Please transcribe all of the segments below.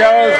Yes.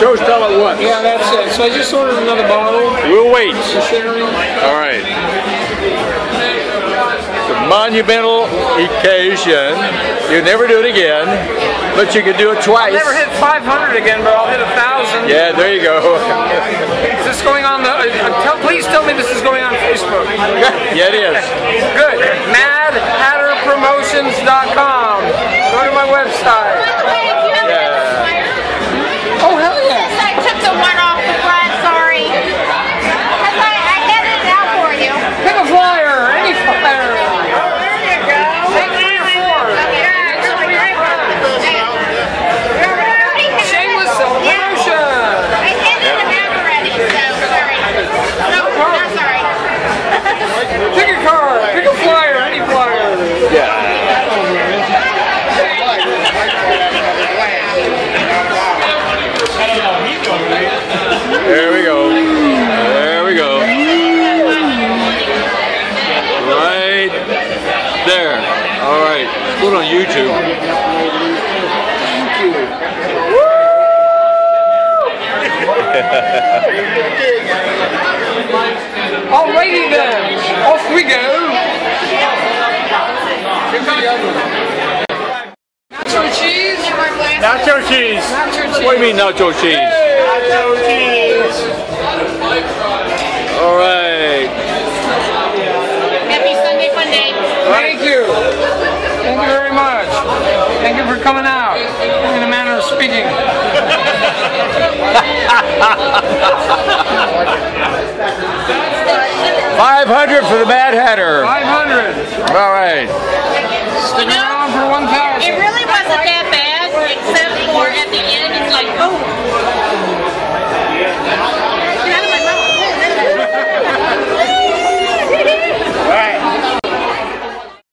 So we got a toast all at once. Yeah, that's it. So I just ordered another bottle. We'll wait. All right. It's a monumental occasion. You never do it again, but you can do it twice. i Never hit 500 again, but I'll hit a thousand. Yeah, there you go. Is this going on the? Uh, uh, tell, please tell me this is going on Facebook. yeah, it is. Good. MadHatterPromotions.com. Go to my website. Yeah. Oh hell yeah! Yes, I took the one off the front, sorry. 'Cause I, I headed it out for you. Pick a flyer, any flyer. There you go. Take three or four. Shameless self-promotion. I handed them out already, so sorry. No, not sorry. Pick a card. Pick a flyer, any flyer. Yeah. There we go. There we go. Right there. All right. Put it on YouTube. Alrighty then. Off we go. Nacho cheese. Nacho cheese. Nacho cheese. What do you mean nacho cheese? Nacho cheese. All right. Happy Sunday fun day. Thank you. Thank you very much. Thank coming out in a manner of speaking. Five hundred for the Mad Hatter. 500. All right. Stick You know, around for one thousand. It really wasn't that bad, except for at the end, it's like, oh,